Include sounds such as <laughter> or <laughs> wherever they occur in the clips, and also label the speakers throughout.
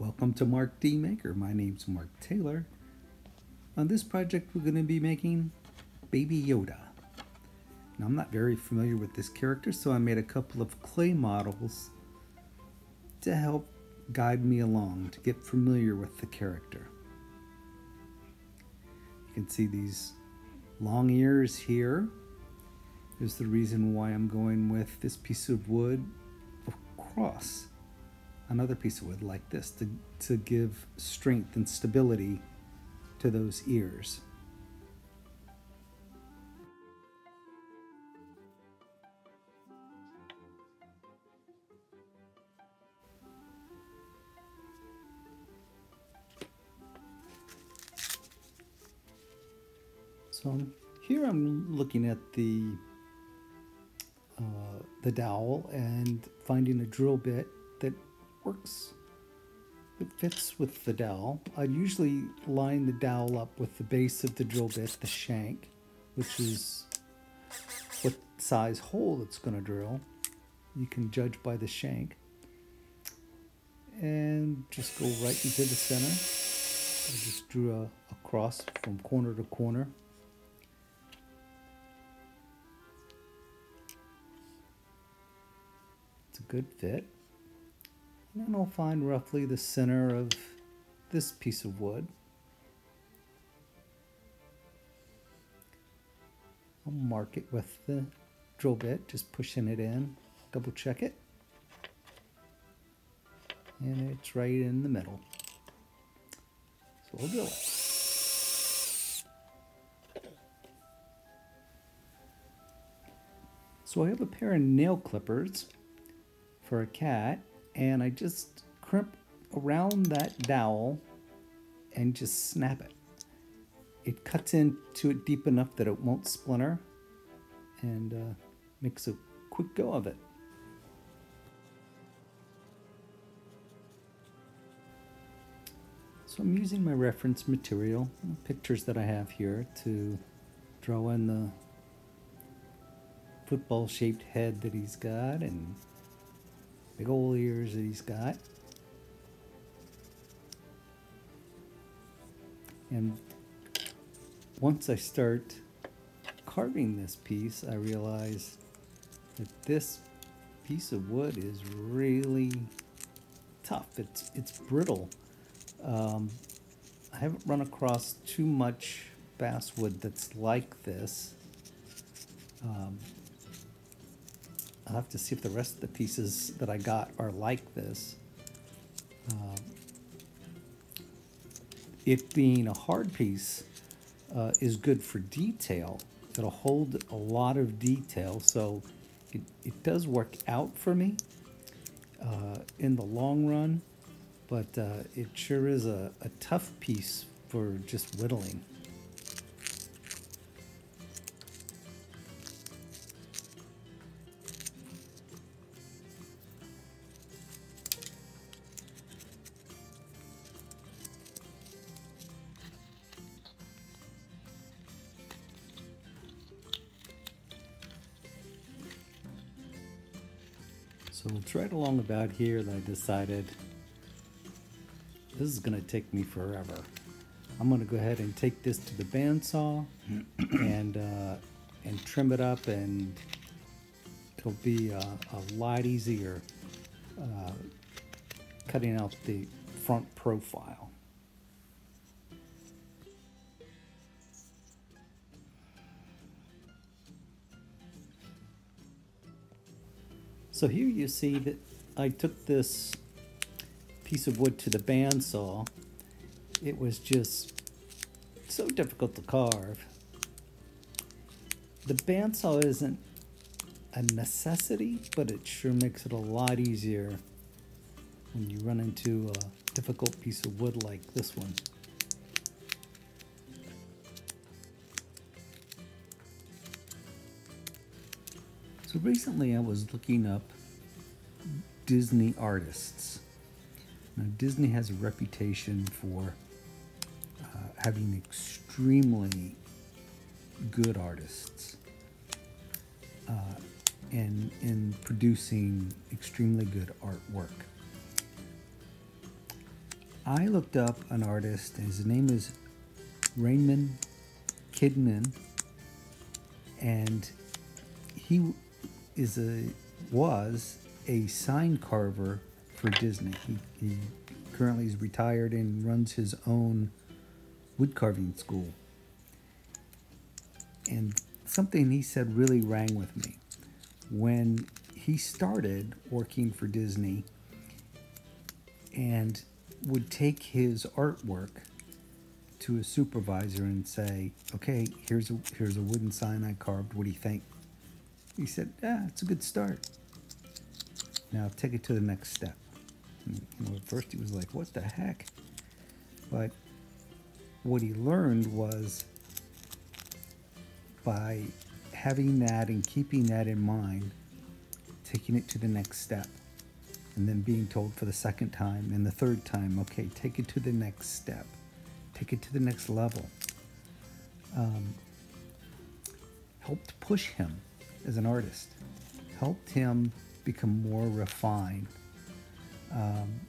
Speaker 1: Welcome to Mark D Maker. My name's Mark Taylor. On this project, we're going to be making Baby Yoda. Now, I'm not very familiar with this character, so I made a couple of clay models to help guide me along to get familiar with the character. You can see these long ears here. There's the reason why I'm going with this piece of wood across another piece of wood like this to, to give strength and stability to those ears. So here I'm looking at the uh, the dowel and finding a drill bit that works. It fits with the dowel. I usually line the dowel up with the base of the drill bit, the shank, which is what size hole it's going to drill. You can judge by the shank. And just go right into the center. I just drew a, a cross from corner to corner. It's a good fit. And then I'll find roughly the center of this piece of wood. I'll mark it with the drill bit, just pushing it in, double check it. And it's right in the middle. So we'll drill it. So I have a pair of nail clippers for a cat and I just crimp around that dowel and just snap it. It cuts into it deep enough that it won't splinter and uh, makes a quick go of it. So I'm using my reference material, pictures that I have here to draw in the football shaped head that he's got and Big old ears that he's got. And once I start carving this piece, I realize that this piece of wood is really tough. It's it's brittle. Um, I haven't run across too much basswood that's like this. Um, I'll have to see if the rest of the pieces that I got are like this. Uh, it being a hard piece uh, is good for detail. It'll hold a lot of detail, so it, it does work out for me uh, in the long run, but uh, it sure is a, a tough piece for just whittling. So it's right along about here that I decided this is going to take me forever. I'm going to go ahead and take this to the bandsaw <clears throat> and uh, and trim it up and it'll be a, a lot easier uh, cutting out the front profile. So here you see that I took this piece of wood to the bandsaw. It was just so difficult to carve. The bandsaw isn't a necessity, but it sure makes it a lot easier when you run into a difficult piece of wood like this one. So recently I was looking up Disney artists. Now, Disney has a reputation for uh, having extremely good artists uh, and in producing extremely good artwork. I looked up an artist, his name is Raymond Kinman, and he is a was a sign carver for Disney. He, he currently is retired and runs his own wood carving school. And something he said really rang with me. When he started working for Disney and would take his artwork to a supervisor and say, "Okay, here's a here's a wooden sign I carved. What do you think?" He said, "Yeah, it's a good start. Now take it to the next step." And, you know, at first he was like, "What the heck?" But what he learned was by having that and keeping that in mind, taking it to the next step, and then being told for the second time and the third time, okay, take it to the next step, take it to the next level, um, helped push him as an artist, helped him become more refined, um,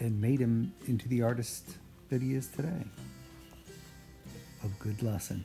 Speaker 1: and made him into the artist that he is today. A good lesson.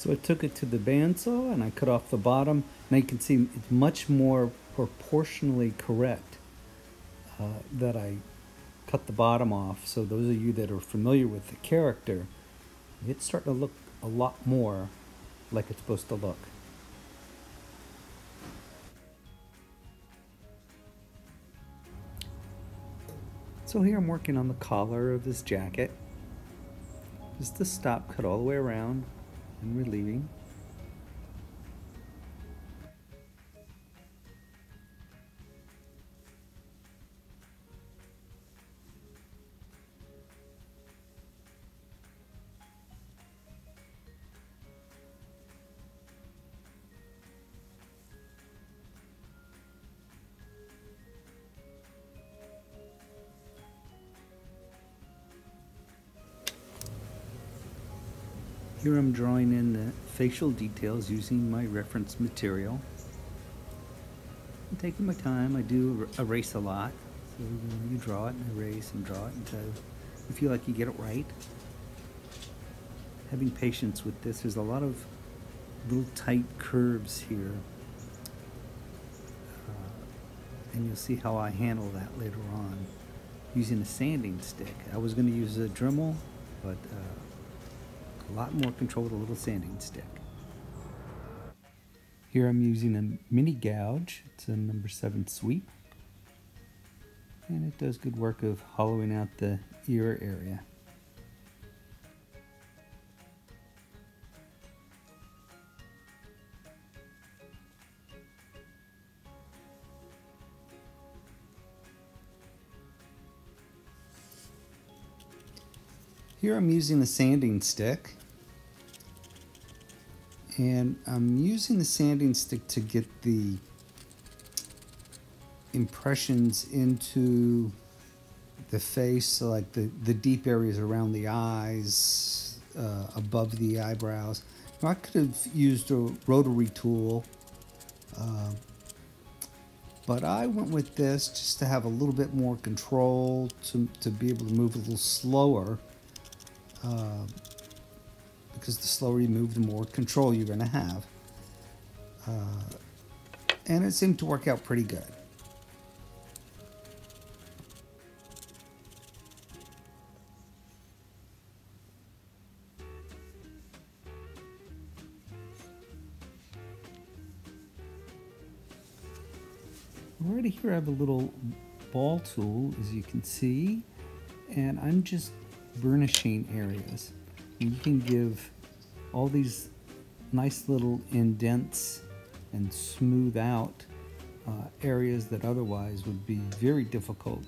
Speaker 1: So I took it to the bandsaw and I cut off the bottom. Now you can see it's much more proportionally correct uh, that I cut the bottom off. So those of you that are familiar with the character, it's starting to look a lot more like it's supposed to look. So here I'm working on the collar of this jacket. Just the stop cut all the way around and relieving. Here Drawing in the facial details using my reference material. I'm taking my time. I do erase a lot. So you, you draw it and erase and draw it until you feel like you get it right. Having patience with this. There's a lot of little tight curves here. Uh, and you'll see how I handle that later on using a sanding stick. I was going to use a Dremel, but uh, a lot more control with a little sanding stick. Here I'm using a mini gouge. It's a number seven sweep. And it does good work of hollowing out the ear area. Here I'm using the sanding stick and I'm using the sanding stick to get the impressions into the face, so like the, the deep areas around the eyes, uh, above the eyebrows. Now, I could have used a rotary tool, uh, but I went with this just to have a little bit more control, to, to be able to move a little slower. Uh, because the slower you move, the more control you're going to have. Uh, and it seemed to work out pretty good. Right here I have a little ball tool, as you can see, and I'm just burnishing areas. You can give all these nice little indents and smooth out uh, areas that otherwise would be very difficult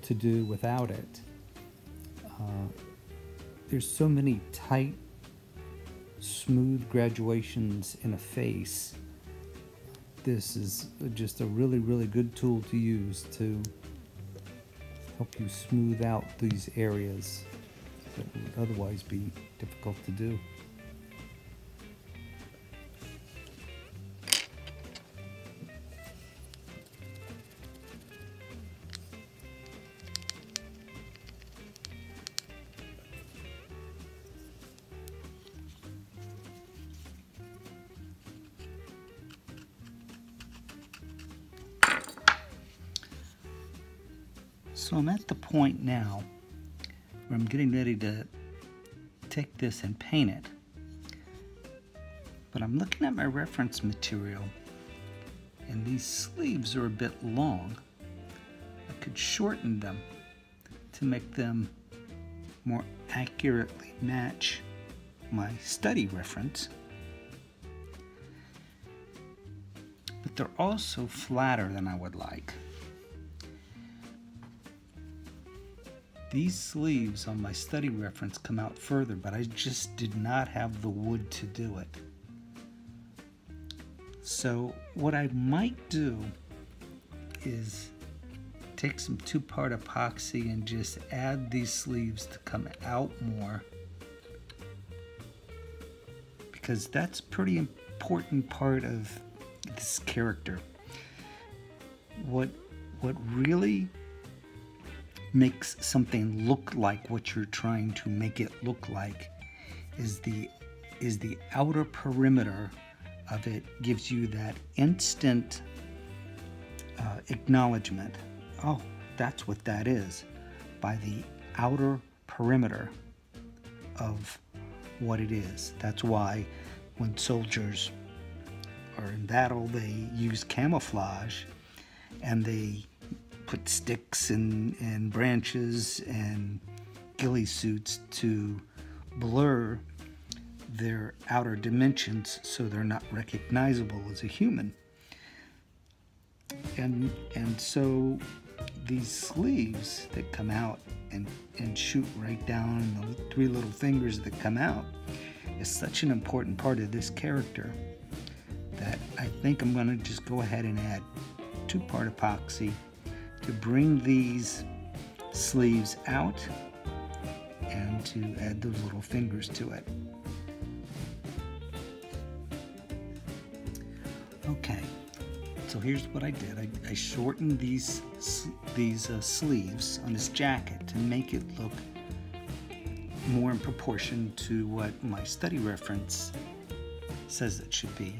Speaker 1: to do without it. Uh, there's so many tight, smooth graduations in a face this is just a really, really good tool to use to help you smooth out these areas that would otherwise be difficult to do. So I'm at the point now where I'm getting ready to take this and paint it. But I'm looking at my reference material and these sleeves are a bit long. I could shorten them to make them more accurately match my study reference. But they're also flatter than I would like. These sleeves on my study reference come out further, but I just did not have the wood to do it. So what I might do is take some two-part epoxy and just add these sleeves to come out more because that's pretty important part of this character. What what really makes something look like what you're trying to make it look like is the is the outer perimeter of it gives you that instant uh, acknowledgement. Oh that's what that is by the outer perimeter of what it is. That's why when soldiers are in battle they use camouflage and they put sticks and, and branches and ghillie suits to blur their outer dimensions so they're not recognizable as a human. And, and so these sleeves that come out and, and shoot right down and the three little fingers that come out is such an important part of this character that I think I'm going to just go ahead and add two-part epoxy to bring these sleeves out and to add those little fingers to it. Okay, so here's what I did. I, I shortened these these uh, sleeves on this jacket to make it look more in proportion to what my study reference says it should be.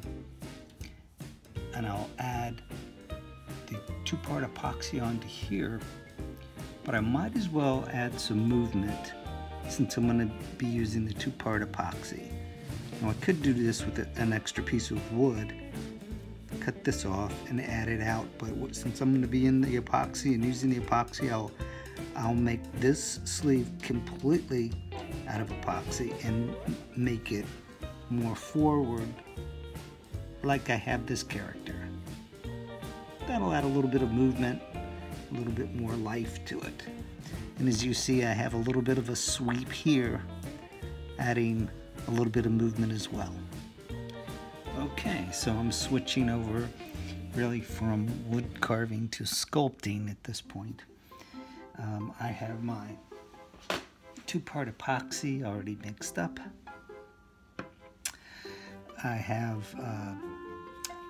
Speaker 1: And I'll add two-part epoxy onto here, but I might as well add some movement since I'm going to be using the two-part epoxy. Now I could do this with an extra piece of wood, cut this off and add it out, but since I'm going to be in the epoxy and using the epoxy, I'll, I'll make this sleeve completely out of epoxy and make it more forward like I have this character. That'll add a little bit of movement, a little bit more life to it. And as you see, I have a little bit of a sweep here, adding a little bit of movement as well. Okay, so I'm switching over really from wood carving to sculpting at this point. Um, I have my two-part epoxy already mixed up. I have, uh,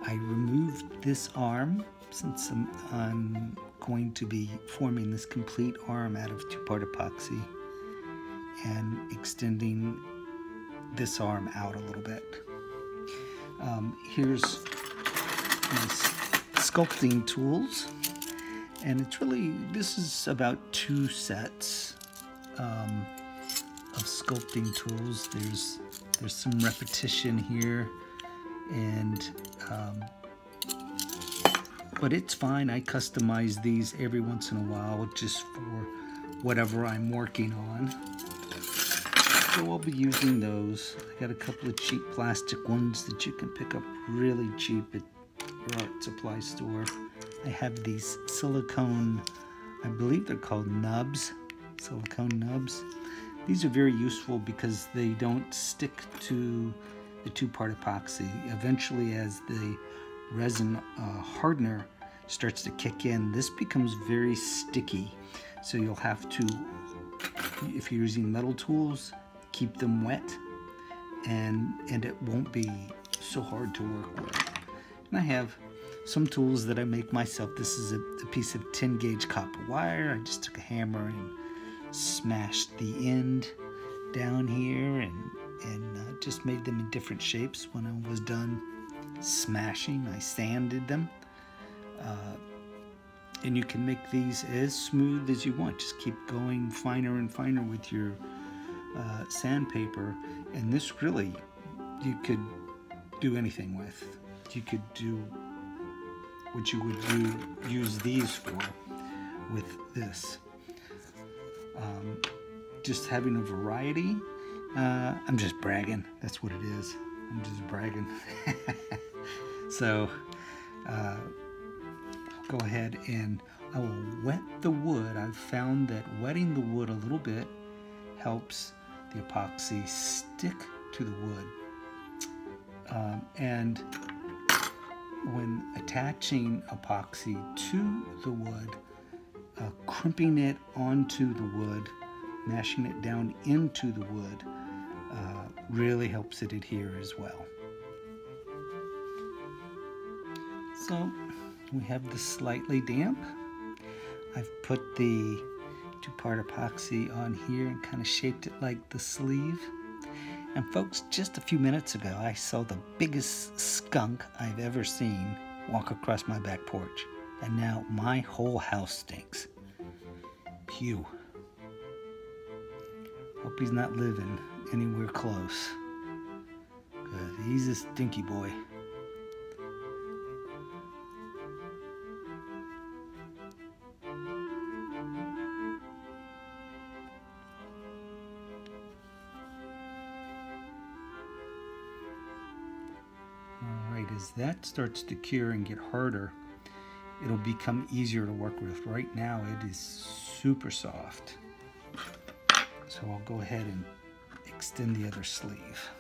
Speaker 1: I removed this arm since I'm, I'm, going to be forming this complete arm out of two-part epoxy and extending this arm out a little bit. Um, here's my sculpting tools and it's really this is about two sets um, of sculpting tools there's there's some repetition here and um, but it's fine I customize these every once in a while just for whatever I'm working on so I'll be using those I got a couple of cheap plastic ones that you can pick up really cheap at your art supply store I have these silicone, I believe they're called nubs, silicone nubs. These are very useful because they don't stick to the two-part epoxy. Eventually, as the resin uh, hardener starts to kick in, this becomes very sticky. So you'll have to, if you're using metal tools, keep them wet and, and it won't be so hard to work with. And I have some tools that I make myself. This is a, a, piece of 10 gauge copper wire. I just took a hammer and smashed the end down here and, and uh, just made them in different shapes. When I was done smashing, I sanded them. Uh, and you can make these as smooth as you want. Just keep going finer and finer with your uh, sandpaper. And this really, you could do anything with. You could do what you would do, use these for with this. Um, just having a variety. Uh, I'm just bragging. That's what it is. I'm just bragging. <laughs> so uh, go ahead and I will wet the wood. I've found that wetting the wood a little bit helps the epoxy stick to the wood. Um, and when attaching epoxy to the wood, uh, crimping it onto the wood, mashing it down into the wood, uh, really helps it adhere as well. So we have the slightly damp. I've put the two-part epoxy on here and kind of shaped it like the sleeve. And folks, just a few minutes ago, I saw the biggest skunk I've ever seen walk across my back porch. And now my whole house stinks. Pew. Hope he's not living anywhere close. Cause he's a stinky boy. As that starts to cure and get harder, it'll become easier to work with. Right now, it is super soft. So I'll go ahead and extend the other sleeve.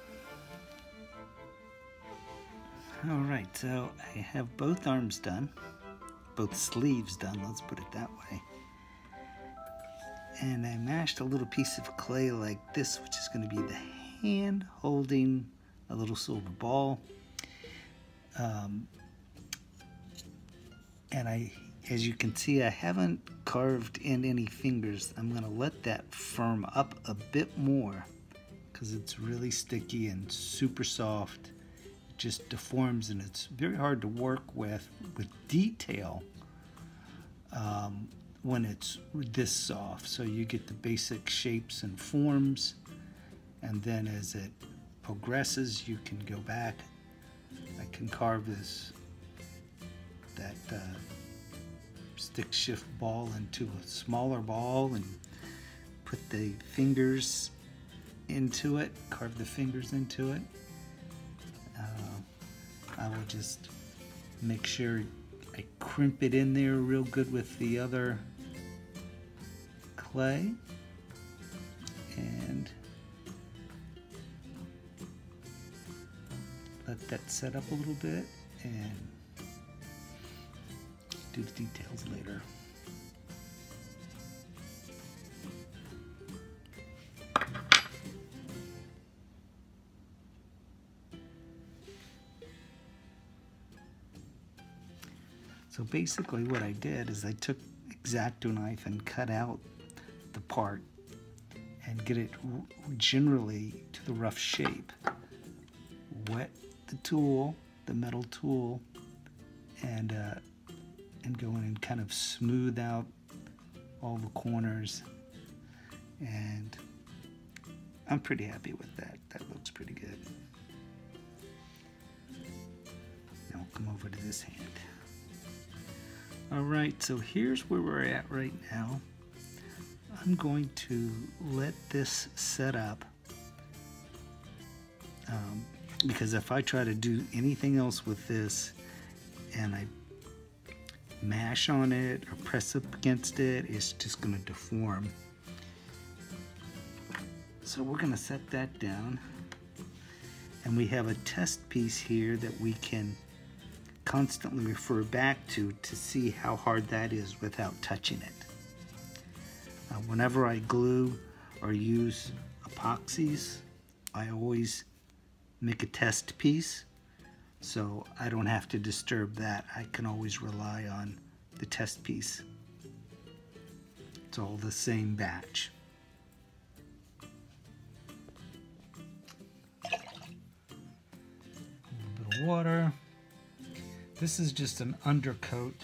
Speaker 1: All right, so I have both arms done, both sleeves done, let's put it that way. And I mashed a little piece of clay like this, which is going to be the hand holding a little silver ball. Um, and I, as you can see, I haven't carved in any fingers. I'm gonna let that firm up a bit more because it's really sticky and super soft. It just deforms and it's very hard to work with with detail um, when it's this soft. So you get the basic shapes and forms and then as it progresses you can go back can carve this that uh, stick shift ball into a smaller ball and put the fingers into it, carve the fingers into it. Uh, I will just make sure I crimp it in there real good with the other clay and let that set up a little bit and do the details later. So basically what I did is I took X-Acto knife and cut out the part and get it generally to the rough shape. Wet the tool, the metal tool, and uh, and go in and kind of smooth out all the corners. And I'm pretty happy with that. That looks pretty good. Now will come over to this hand. All right, so here's where we're at right now. I'm going to let this set up um, because if I try to do anything else with this and I mash on it or press up against it, it's just going to deform. So we're going to set that down. And we have a test piece here that we can constantly refer back to to see how hard that is without touching it. Uh, whenever I glue or use epoxies, I always make a test piece so I don't have to disturb that. I can always rely on the test piece. It's all the same batch. A little bit of water. This is just an undercoat.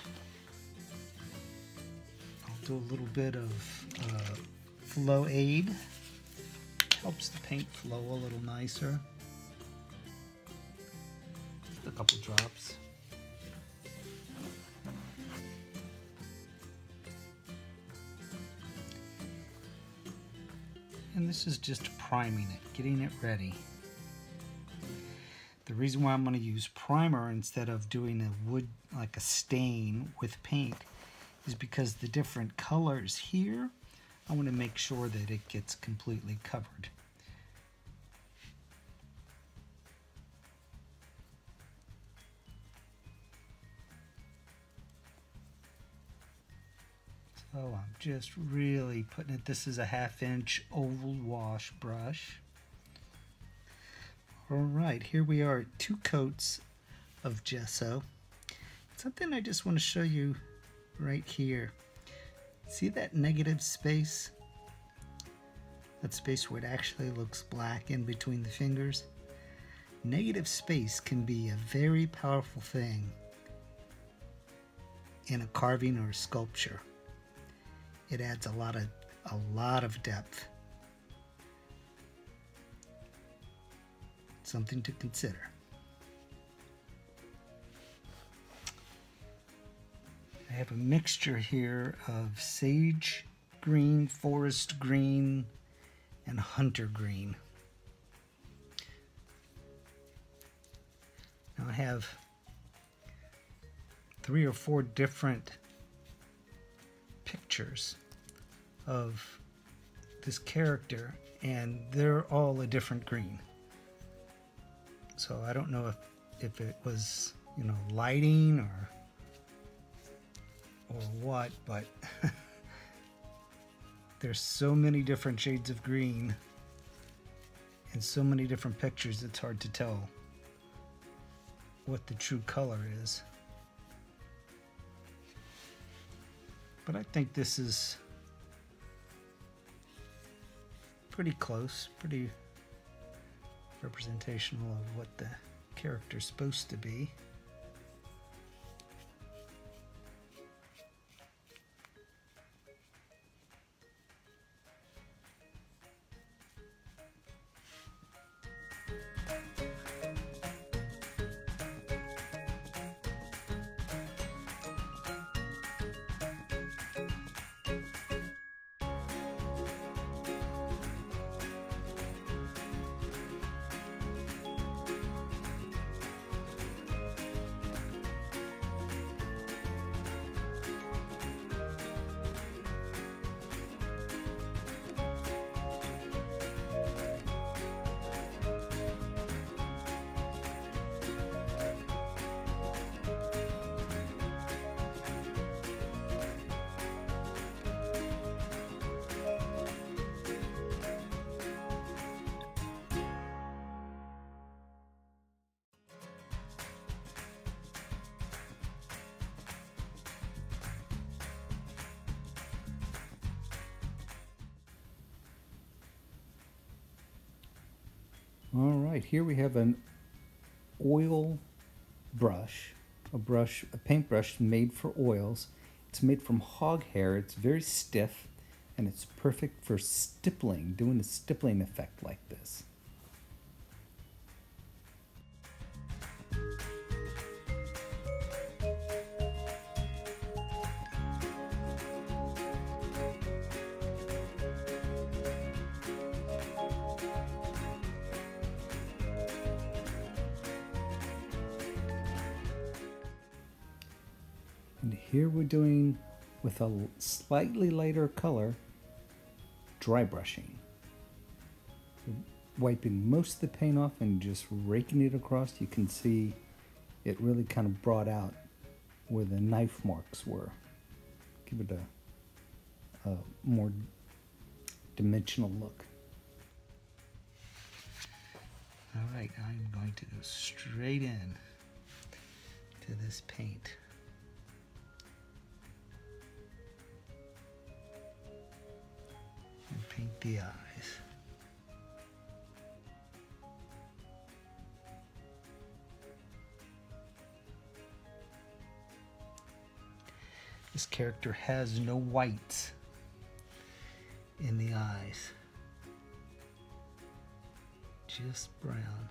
Speaker 1: I'll do a little bit of uh, flow aid. Helps the paint flow a little nicer. A couple drops. And this is just priming it, getting it ready. The reason why I'm going to use primer instead of doing a wood, like a stain with paint, is because the different colors here, I want to make sure that it gets completely covered. Just really putting it, this is a half inch oval wash brush. All right, here we are, two coats of gesso. Something I just want to show you right here. See that negative space? That space where it actually looks black in between the fingers? Negative space can be a very powerful thing in a carving or a sculpture. It adds a lot of a lot of depth. something to consider. I have a mixture here of sage green, forest green, and hunter green. Now I have three or four different pictures of this character and they're all a different green. So I don't know if, if it was, you know, lighting or or what, but <laughs> there's so many different shades of green and so many different pictures it's hard to tell what the true color is. But I think this is pretty close, pretty representational of what the character's supposed to be. All right, here we have an oil brush, a brush, a paintbrush made for oils. It's made from hog hair. It's very stiff and it's perfect for stippling, doing a stippling effect like this. And here we're doing with a slightly lighter color dry brushing. Wiping most of the paint off and just raking it across, you can see it really kind of brought out where the knife marks were. Give it a, a more dimensional look. All right, I'm going to go straight in to this paint. The eyes. This character has no whites in the eyes, just brown.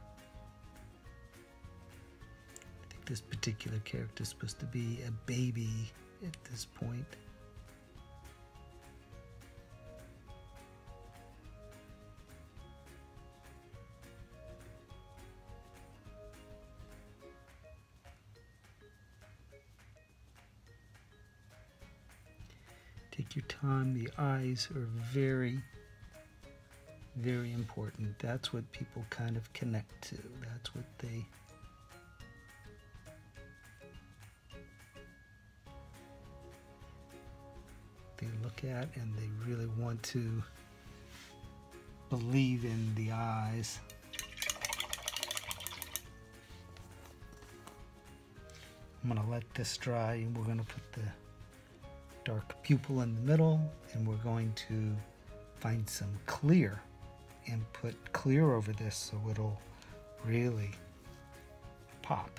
Speaker 1: I think this particular character is supposed to be a baby at this point. Time. The eyes are very, very important. That's what people kind of connect to. That's what they. They look at and they really want to believe in the eyes. I'm to let this dry and we're to put the dark pupil in the middle and we're going to find some clear and put clear over this so it'll really pop.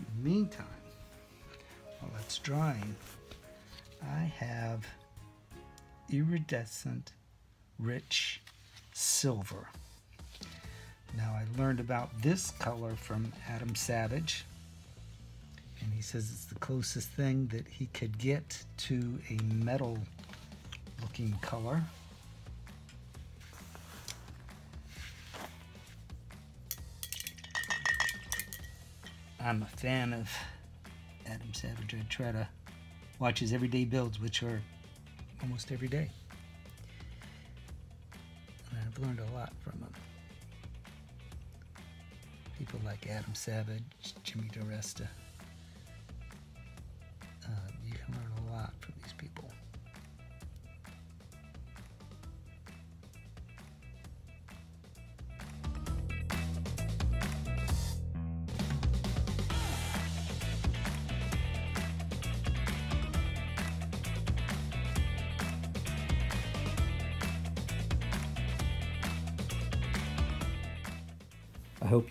Speaker 1: In the meantime, while that's drying, I have iridescent rich silver. Now I learned about this color from Adam Savage and he says it's the closest thing that he could get to a metal looking color. I'm a fan of Adam Savage. I try to watch his everyday builds, which are almost every day. And I've learned a lot from him. People like Adam Savage, Jimmy DiResta.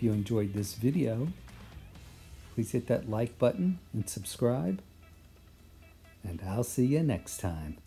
Speaker 1: You enjoyed this video. Please hit that like button and subscribe. And I'll see you next time.